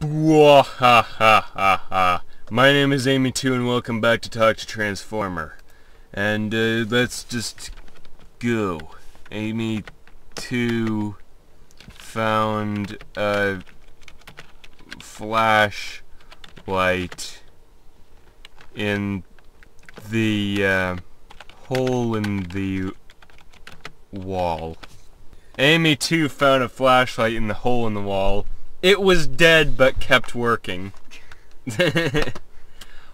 Bwahahaha. My name is Amy2 and welcome back to Talk to Transformer. And uh, let's just go. Amy2 found a flashlight in the uh, hole in the wall. Amy2 found a flashlight in the hole in the wall. It was dead but kept working.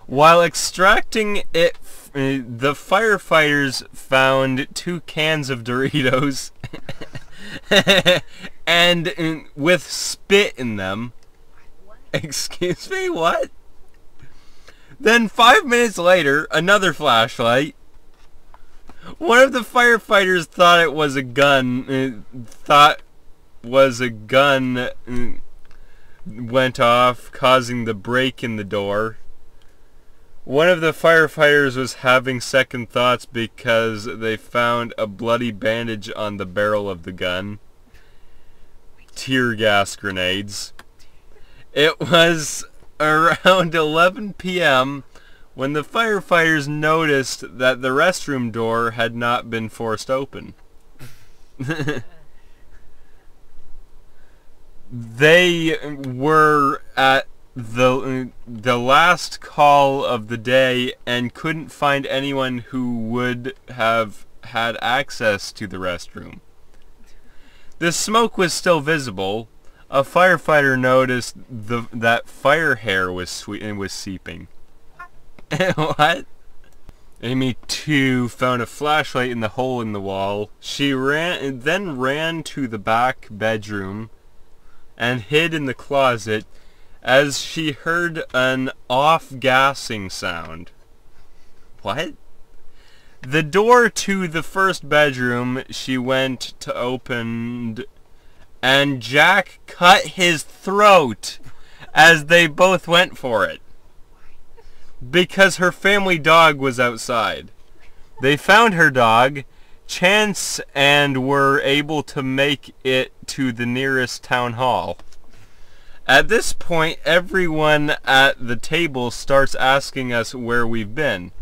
While extracting it, uh, the firefighters found two cans of Doritos and uh, with spit in them. Excuse me, what? Then five minutes later, another flashlight. One of the firefighters thought it was a gun. Uh, thought was a gun. Went off, causing the break in the door. One of the firefighters was having second thoughts because they found a bloody bandage on the barrel of the gun. Tear gas grenades. It was around 11 p.m. when the firefighters noticed that the restroom door had not been forced open. they were at the the last call of the day and couldn't find anyone who would have had access to the restroom. The smoke was still visible. A firefighter noticed the that fire hair was sweet and was seeping. what? Amy too found a flashlight in the hole in the wall. She ran then ran to the back bedroom and hid in the closet as she heard an off-gassing sound. What? The door to the first bedroom she went to open and Jack cut his throat as they both went for it. Because her family dog was outside. They found her dog chance and were able to make it to the nearest town hall. At this point, everyone at the table starts asking us where we've been,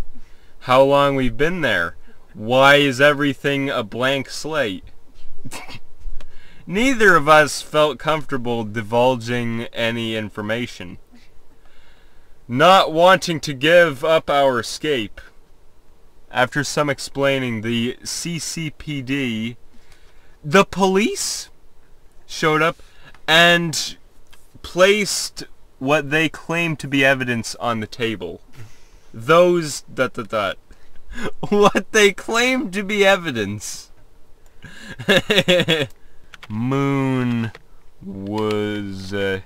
how long we've been there, why is everything a blank slate? Neither of us felt comfortable divulging any information. Not wanting to give up our escape, after some explaining, the CCPD, the police showed up and placed what they claimed to be evidence on the table. Those dot dot dot. What they claimed to be evidence. Moon was uh,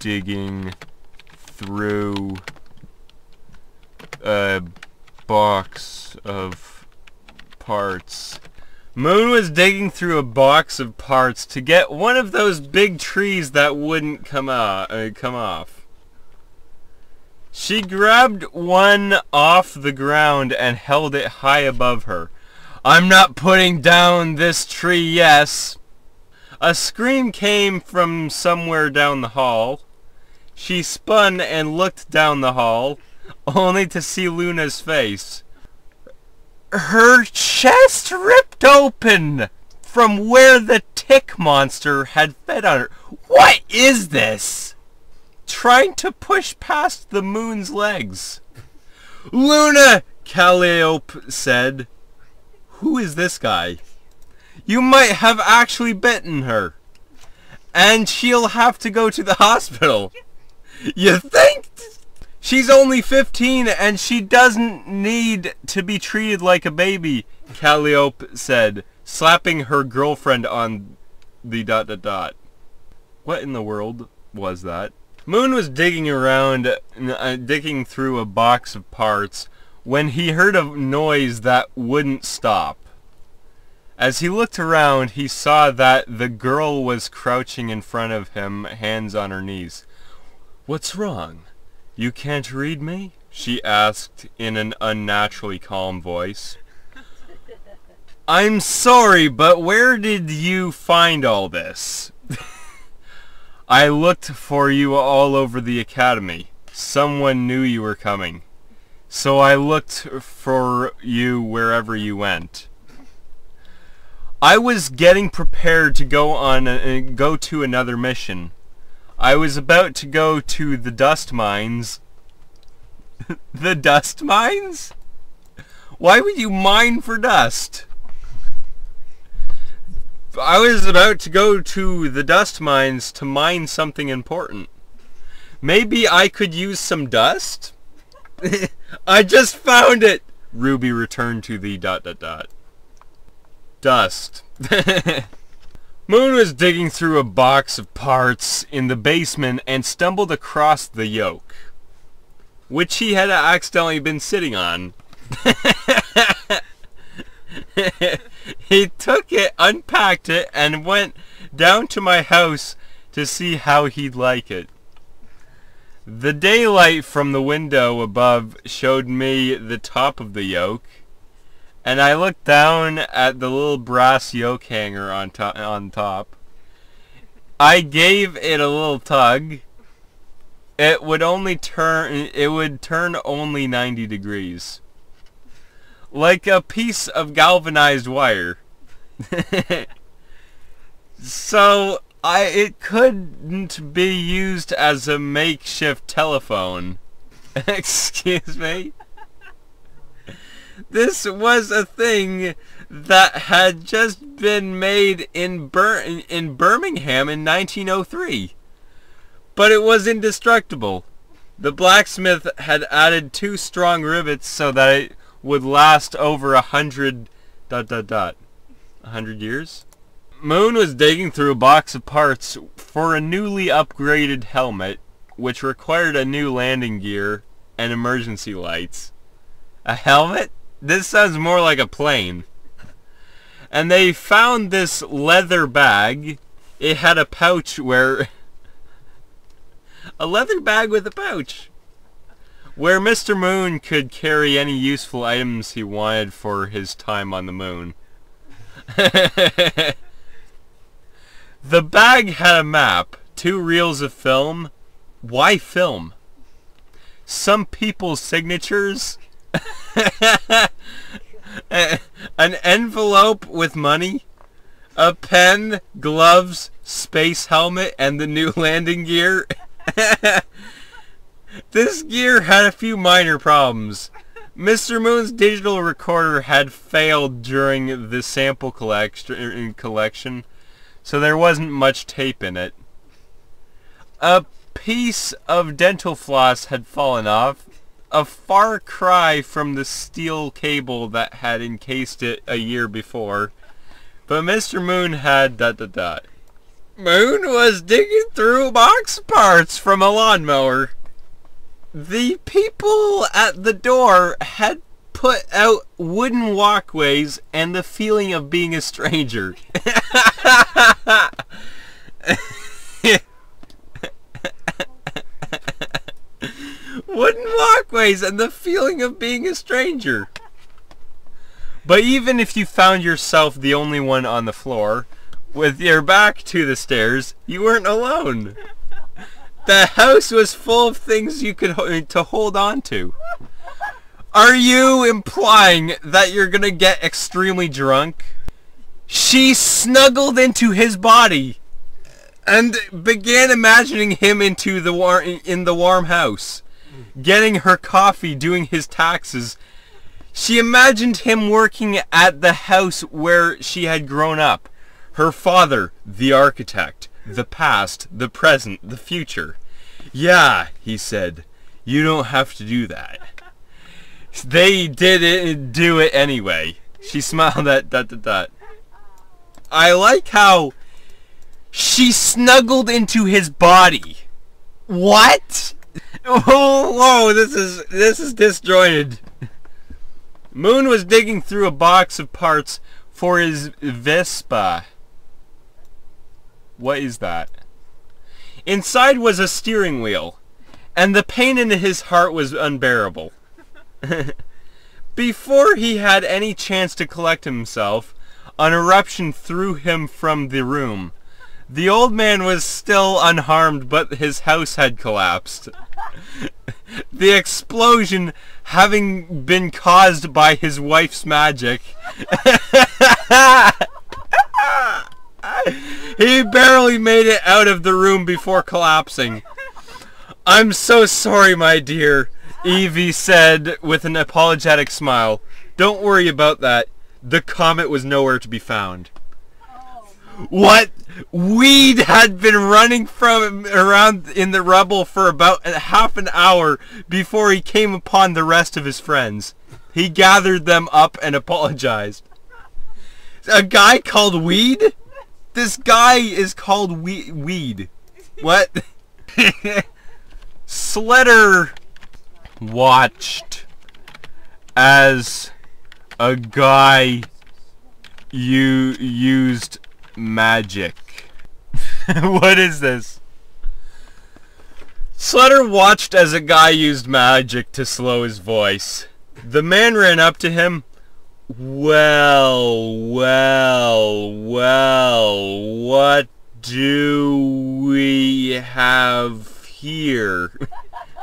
digging through a box of parts. Moon was digging through a box of parts to get one of those big trees that wouldn't come out, uh, come off. She grabbed one off the ground and held it high above her. I'm not putting down this tree, yes. A scream came from somewhere down the hall. She spun and looked down the hall only to see Luna's face. Her chest ripped open from where the tick monster had fed on her. What is this? Trying to push past the moon's legs. Luna, Calliope said. Who is this guy? You might have actually bitten her. And she'll have to go to the hospital. You think? She's only 15 and she doesn't need to be treated like a baby, Calliope said, slapping her girlfriend on the dot dot dot. What in the world was that? Moon was digging around, uh, digging through a box of parts, when he heard a noise that wouldn't stop. As he looked around, he saw that the girl was crouching in front of him, hands on her knees. What's wrong? You can't read me? she asked in an unnaturally calm voice. I'm sorry, but where did you find all this? I looked for you all over the academy. Someone knew you were coming. So I looked for you wherever you went. I was getting prepared to go on a, go to another mission. I was about to go to the dust mines. the dust mines? Why would you mine for dust? I was about to go to the dust mines to mine something important. Maybe I could use some dust? I just found it! Ruby returned to the dot dot dot. Dust. Moon was digging through a box of parts in the basement and stumbled across the yoke, which he had accidentally been sitting on. he took it, unpacked it, and went down to my house to see how he'd like it. The daylight from the window above showed me the top of the yoke, and I looked down at the little brass yoke hanger on, to on top. I gave it a little tug. It would only turn, it would turn only 90 degrees like a piece of galvanized wire. so I it couldn't be used as a makeshift telephone. Excuse me. This was a thing that had just been made in Bir in Birmingham in 1903. But it was indestructible. The blacksmith had added two strong rivets so that it would last over a hundred dot dot dot a hundred years. Moon was digging through a box of parts for a newly upgraded helmet, which required a new landing gear and emergency lights. A helmet? This sounds more like a plane. And they found this leather bag. It had a pouch where... a leather bag with a pouch where Mr. Moon could carry any useful items he wanted for his time on the moon. the bag had a map, two reels of film. Why film? Some people's signatures? An envelope with money? A pen, gloves, space helmet, and the new landing gear? This gear had a few minor problems. Mr. Moon's digital recorder had failed during the sample er, collection, so there wasn't much tape in it. A piece of dental floss had fallen off, a far cry from the steel cable that had encased it a year before. But Mr. Moon had dot dot dot. Moon was digging through box parts from a lawnmower the people at the door had put out wooden walkways and the feeling of being a stranger. wooden walkways and the feeling of being a stranger. But even if you found yourself the only one on the floor, with your back to the stairs, you weren't alone. The house was full of things you could ho to hold on to. Are you implying that you're gonna get extremely drunk? She snuggled into his body and began imagining him into the war in the warm house, getting her coffee, doing his taxes. She imagined him working at the house where she had grown up. Her father, the architect, the past, the present, the future. Yeah, he said, you don't have to do that. They did it, do it anyway. She smiled at dot dot dot. I like how she snuggled into his body. What? Oh, whoa, this is this is disjointed. Moon was digging through a box of parts for his Vespa. What is that? Inside was a steering wheel, and the pain in his heart was unbearable. Before he had any chance to collect himself, an eruption threw him from the room. The old man was still unharmed, but his house had collapsed. the explosion having been caused by his wife's magic. he barely made it out of the room before collapsing. I'm so sorry, my dear, Evie said with an apologetic smile. Don't worry about that. The comet was nowhere to be found. What? Weed had been running from around in the rubble for about half an hour before he came upon the rest of his friends. He gathered them up and apologized. A guy called Weed? This guy is called we- Weed. What? Sledder watched as a guy you used magic. what is this? Sledder watched as a guy used magic to slow his voice. The man ran up to him. Well, well, well, what do we have here?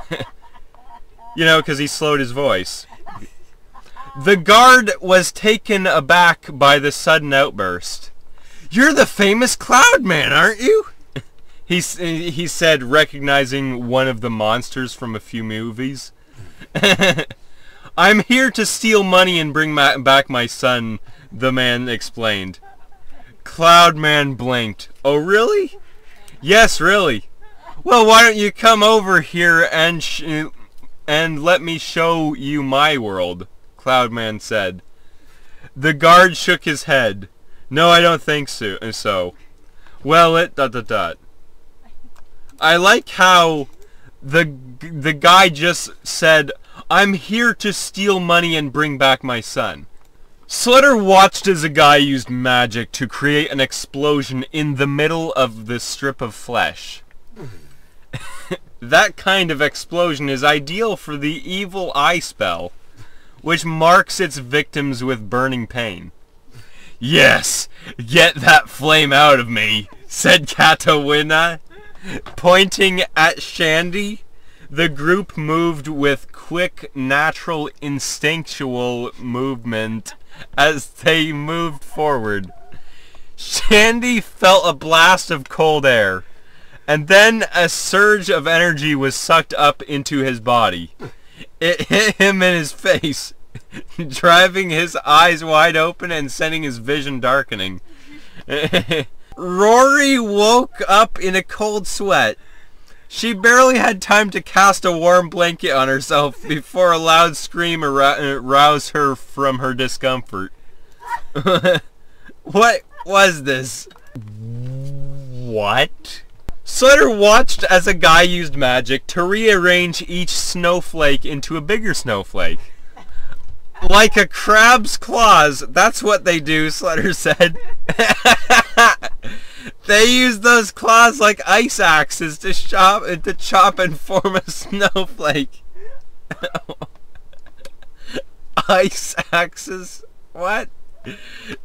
you know, because he slowed his voice. The guard was taken aback by the sudden outburst. You're the famous Cloud Man, aren't you? He, he said, recognizing one of the monsters from a few movies. I'm here to steal money and bring ma- back my son, the man explained. Cloud Man blinked. Oh, really? Yes, really. Well, why don't you come over here and and let me show you my world, Cloudman said. The guard shook his head. No, I don't think so. so. Well, it dot dot dot. I like how the the guy just said, "I'm here to steal money and bring back my son." Sledder watched as a guy used magic to create an explosion in the middle of the strip of flesh. that kind of explosion is ideal for the evil eye spell, which marks its victims with burning pain. Yes, get that flame out of me, said Katawina. Pointing at Shandy, the group moved with quick, natural, instinctual movement as they moved forward. Shandy felt a blast of cold air, and then a surge of energy was sucked up into his body. It hit him in his face, driving his eyes wide open and sending his vision darkening. Rory woke up in a cold sweat. She barely had time to cast a warm blanket on herself before a loud scream aroused her from her discomfort. what was this? What? Sutter watched as a guy used magic to rearrange each snowflake into a bigger snowflake. Like a crab's claws. That's what they do, Sledder said. they use those claws like ice axes to chop to chop and form a snowflake. ice axes? What?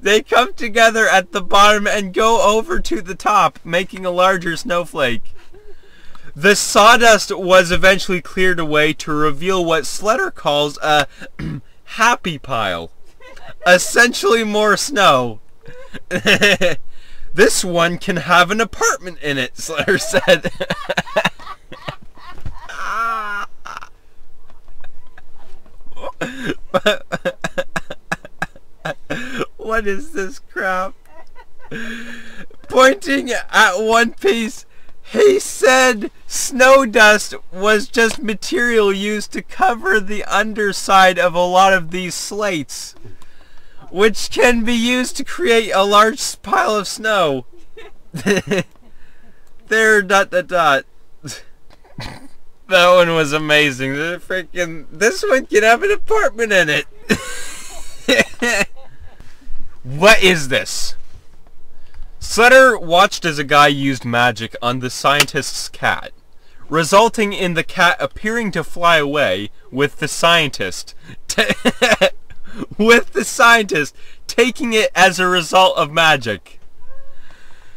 They come together at the bottom and go over to the top, making a larger snowflake. The sawdust was eventually cleared away to reveal what Sledder calls a happy pile. Essentially more snow. this one can have an apartment in it, Slayer said. what is this crap? Pointing at one piece, he said snow dust was just material used to cover the underside of a lot of these slates, which can be used to create a large pile of snow. there, dot, dot, dot. that one was amazing. The freaking, this one can have an apartment in it. what is this? Sutter watched as a guy used magic on the scientist's cat, resulting in the cat appearing to fly away with the scientist with the scientist taking it as a result of magic.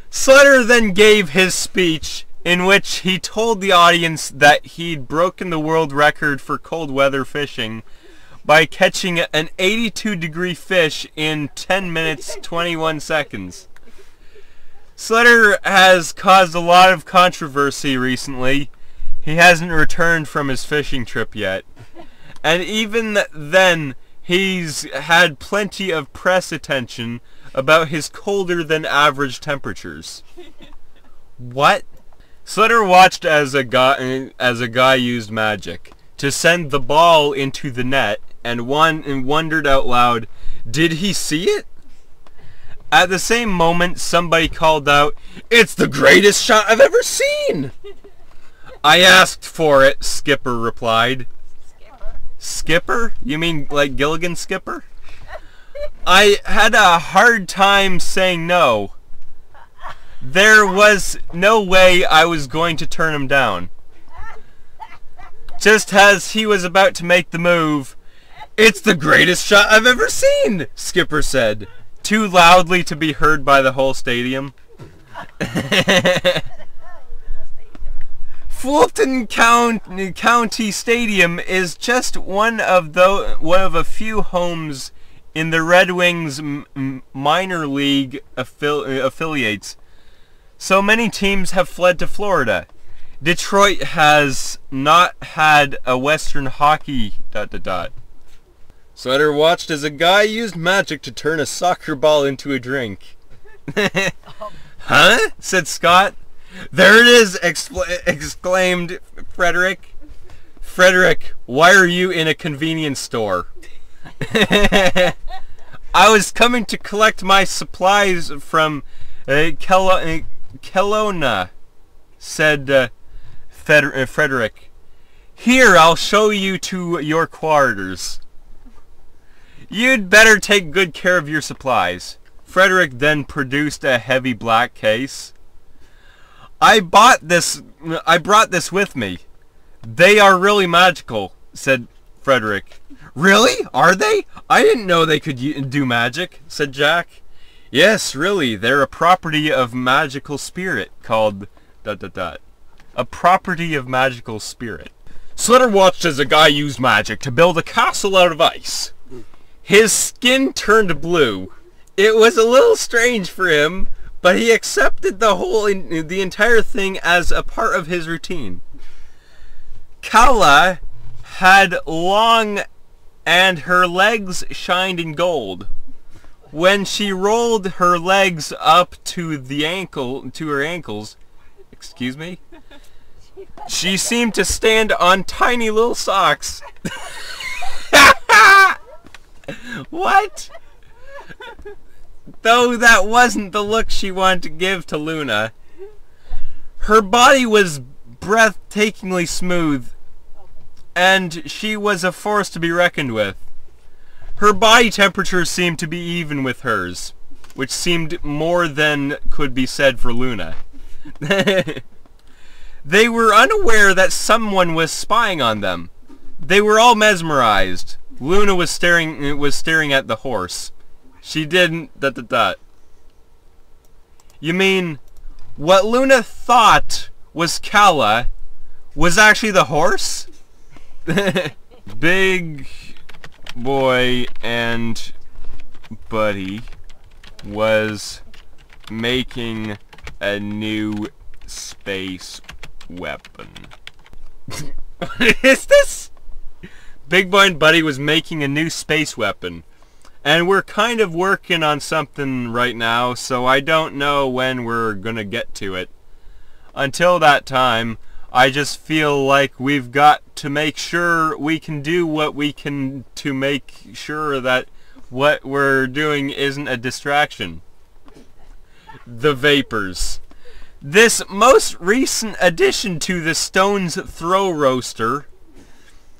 Sutter then gave his speech in which he told the audience that he'd broken the world record for cold weather fishing by catching an 82 degree fish in 10 minutes 21 seconds. Slater has caused a lot of controversy recently. He hasn't returned from his fishing trip yet. And even then, he's had plenty of press attention about his colder than average temperatures. What? Slater watched as a guy as a guy used magic to send the ball into the net and one and wondered out loud, did he see it? At the same moment, somebody called out, It's the greatest shot I've ever seen! I asked for it, Skipper replied. Skipper. Skipper? You mean like Gilligan Skipper? I had a hard time saying no. There was no way I was going to turn him down. Just as he was about to make the move, It's the greatest shot I've ever seen, Skipper said, too loudly to be heard by the whole stadium. Fulton Count- County Stadium is just one of the one of a few homes in the Red Wings minor league affil- affiliates. So many teams have fled to Florida. Detroit has not had a Western hockey dot dot dot. Slater watched as a guy used magic to turn a soccer ball into a drink. huh? said Scott. There it is, excla- exclaimed Frederick. Frederick, why are you in a convenience store? I was coming to collect my supplies from uh, Kel- uh, Kelowna, said uh, uh, Frederick. Here, I'll show you to your quarters. You'd better take good care of your supplies. Frederick then produced a heavy black case. I bought this, I brought this with me. They are really magical, said Frederick. Really? Are they? I didn't know they could do magic, said Jack. Yes, really, they're a property of magical spirit called dot dot dot. A property of magical spirit. Slater watched as a guy used magic to build a castle out of ice. His skin turned blue. It was a little strange for him, but he accepted the whole the entire thing as a part of his routine. Kala had long and her legs shined in gold. When she rolled her legs up to the ankle to her ankles, excuse me, she seemed to stand on tiny little socks. what? Though that wasn't the look she wanted to give to Luna. Her body was breathtakingly smooth, and she was a force to be reckoned with. Her body temperature seemed to be even with hers, which seemed more than could be said for Luna. they were unaware that someone was spying on them. They were all mesmerized. Luna was staring was staring at the horse. She didn't dot dot dot. You mean what Luna thought was Kala was actually the horse? Big boy and Buddy was making a new space weapon. what is this? Big Boy and Buddy was making a new space weapon. And we're kind of working on something right now, so I don't know when we're gonna get to it. Until that time, I just feel like we've got to make sure we can do what we can to make sure that what we're doing isn't a distraction. The Vapors. This most recent addition to the Stone's Throw Roaster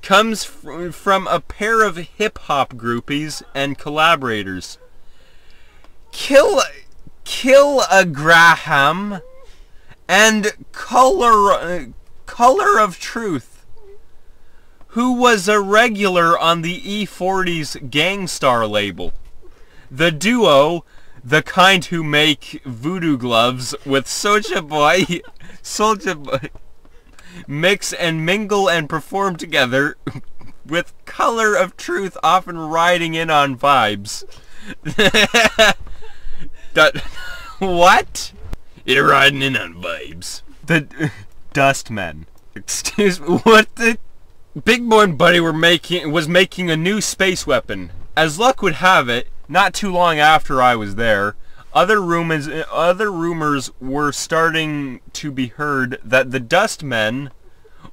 comes fr- from a pair of hip-hop groupies and collaborators. Kill, Kill a Graham and Color, uh, Color of Truth, who was a regular on the E40's Gangstar label. The duo the kind who make voodoo gloves with Soulja Boy, Soulja Boy, mix and mingle and perform together with color of truth often riding in on vibes. that, what? You're riding in on vibes. The Dustmen. Excuse me, what the? Big Boy and Buddy were making was making a new space weapon. As luck would have it, not too long after I was there, other rumors other rumors were starting to be heard that the Dustmen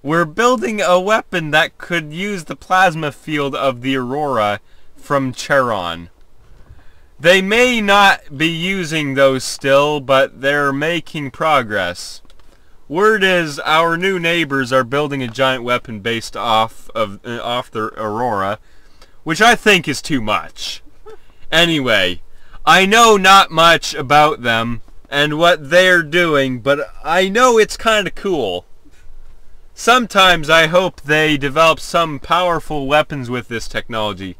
were building a weapon that could use the plasma field of the Aurora from Charon. They may not be using those still, but they're making progress. Word is our new neighbors are building a giant weapon based off of uh, off the Aurora, which I think is too much. Anyway, I know not much about them and what they're doing, but I know it's kind of cool. Sometimes I hope they develop some powerful weapons with this technology.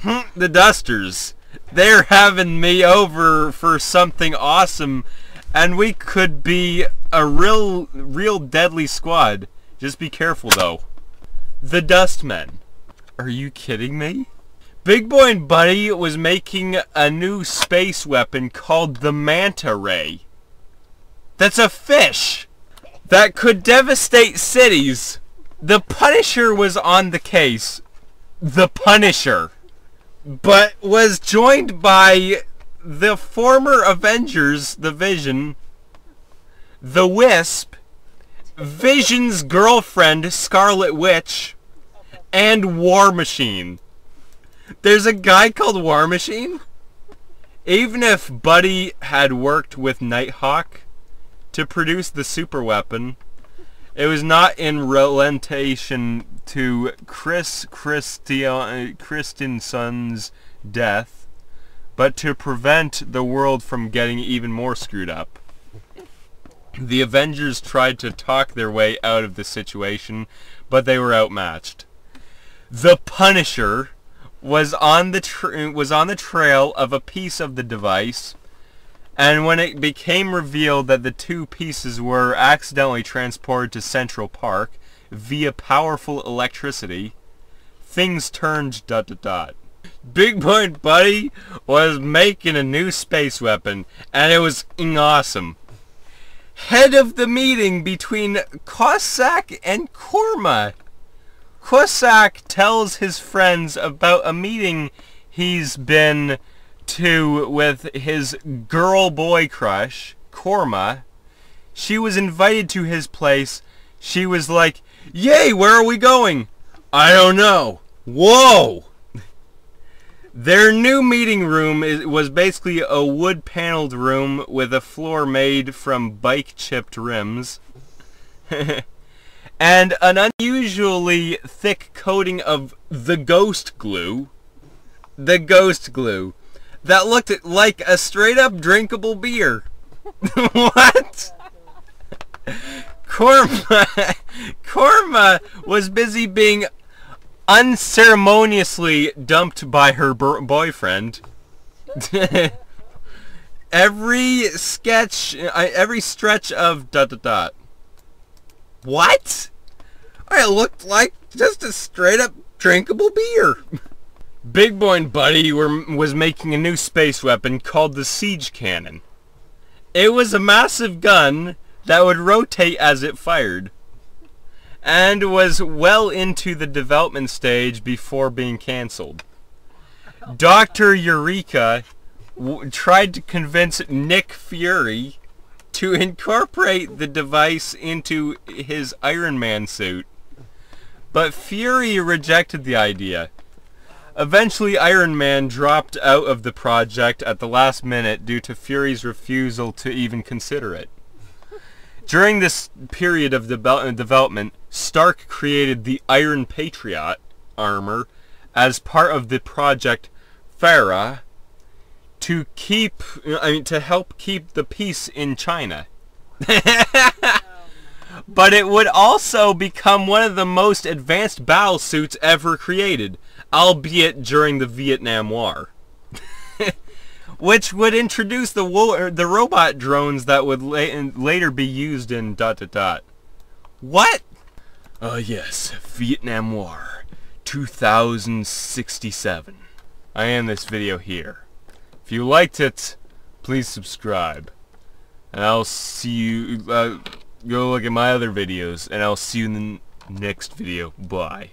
Hm, the Dusters. They're having me over for something awesome and we could be a real real deadly squad. Just be careful though. The Dustmen. Are you kidding me? Big Boy and Buddy was making a new space weapon called the Manta Ray. That's a fish that could devastate cities. The Punisher was on the case. The Punisher. But was joined by the former Avengers, the Vision, the Wisp, Vision's girlfriend, Scarlet Witch, and War Machine. There's a guy called War Machine? Even if Buddy had worked with Nighthawk to produce the super weapon, it was not in relation to Chris Christian, Christensen's death, but to prevent the world from getting even more screwed up. The Avengers tried to talk their way out of the situation, but they were outmatched. The Punisher was on the was on the trail of a piece of the device, and when it became revealed that the two pieces were accidentally transported to Central Park via powerful electricity, things turned dot dot dot. Big Point Buddy was making a new space weapon, and it was awesome. Head of the meeting between Cossack and Korma. Cossack tells his friends about a meeting he's been to with his girl-boy crush, Korma. She was invited to his place. She was like, Yay, where are we going? I don't know. Whoa! Their new meeting room is, was basically a wood-paneled room with a floor made from bike-chipped rims. and an unusually thick coating of the ghost glue. The ghost glue. That looked like a straight-up drinkable beer. what? Korma, Korma was busy being unceremoniously dumped by her boyfriend. every sketch, every stretch of dot dot dot. What? I looked like just a straight up drinkable beer. Big Boy and Buddy were, was making a new space weapon called the Siege Cannon. It was a massive gun that would rotate as it fired and was well into the development stage before being cancelled. Dr. Eureka tried to convince Nick Fury to incorporate the device into his Iron Man suit, but Fury rejected the idea. Eventually, Iron Man dropped out of the project at the last minute due to Fury's refusal to even consider it. During this period of development, Stark created the Iron Patriot armor as part of the project Farah to keep, I mean, to help keep the peace in China. but it would also become one of the most advanced battle suits ever created, albeit during the Vietnam War. which would introduce the wo- the robot drones that would la later be used in dot dot dot. What? Uh yes, Vietnam War, 2067. I end this video here. If you liked it, please subscribe. And I'll see you, uh, go look at my other videos, and I'll see you in the next video. Bye.